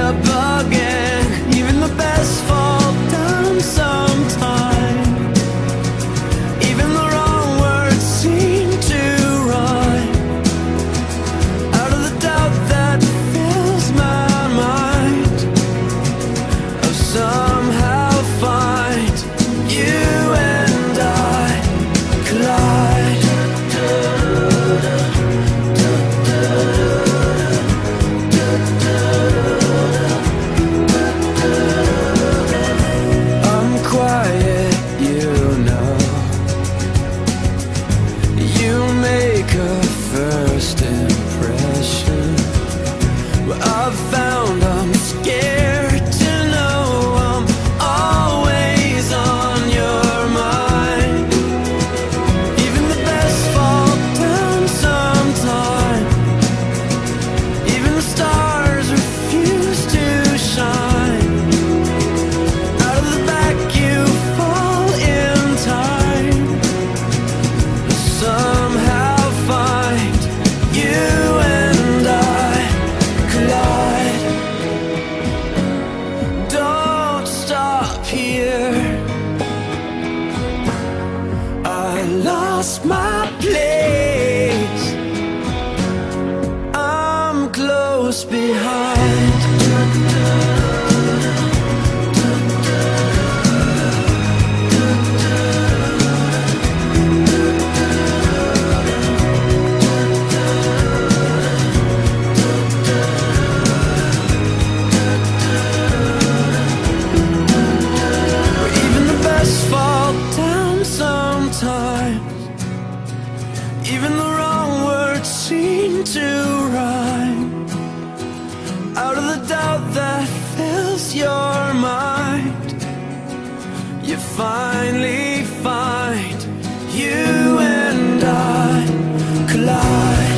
up lost my place. to rhyme out of the doubt that fills your mind. You finally find you and I collide.